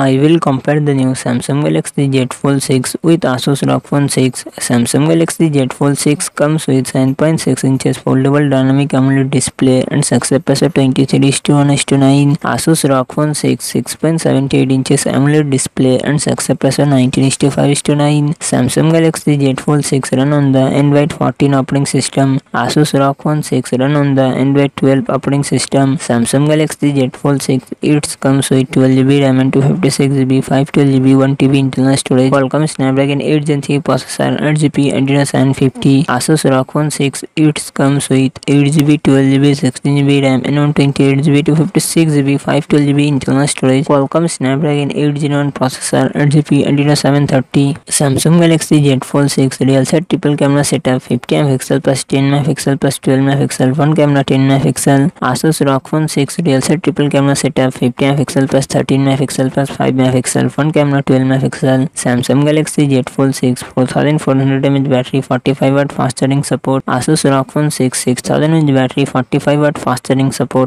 I will compare the new Samsung Galaxy Z Fold 6 with Asus ROG Phone 6. Samsung Galaxy Z Fold 6 comes with 7.6 inches foldable dynamic AMOLED display and success ratio 23 to 1 to 9. Asus ROG Phone 6 6.78 inches AMOLED display and success ratio 19 to 5 to 9. Samsung Galaxy Z Fold 6 run on the Android 14 operating system. Asus ROG Phone 6 run on the Android 12 operating system. Samsung Galaxy Z Fold 6 it comes with 12GB RAM and GB six GB five twelve GB one TB internal storage welcome Snapdragon eight gen three processor eight GB Android seven fifty Asus ROG Phone six it's come sweet eight GB twelve GB sixteen GB RAM and one twenty eight GB two fifty six GB five twelve GB internal storage welcome Snapdragon eight gen one processor eight GB Android seven thirty Samsung Galaxy Z four six real set triple camera setup fifty M pixel plus ten mega pixel plus twelve mega pixel phone camera ten mega pixel Asus ROG Phone six real set triple camera setup fifty M pixel plus thirteen mega pixel plus set triple camera setup 50 MP plus 13 MP plus 5 MP front camera 12 MP Samsung Galaxy Z Fold 6 4400 mAh battery 45 watt fast charging support Asus ROG Phone 6 6000 mAh battery 45 watt fast charging support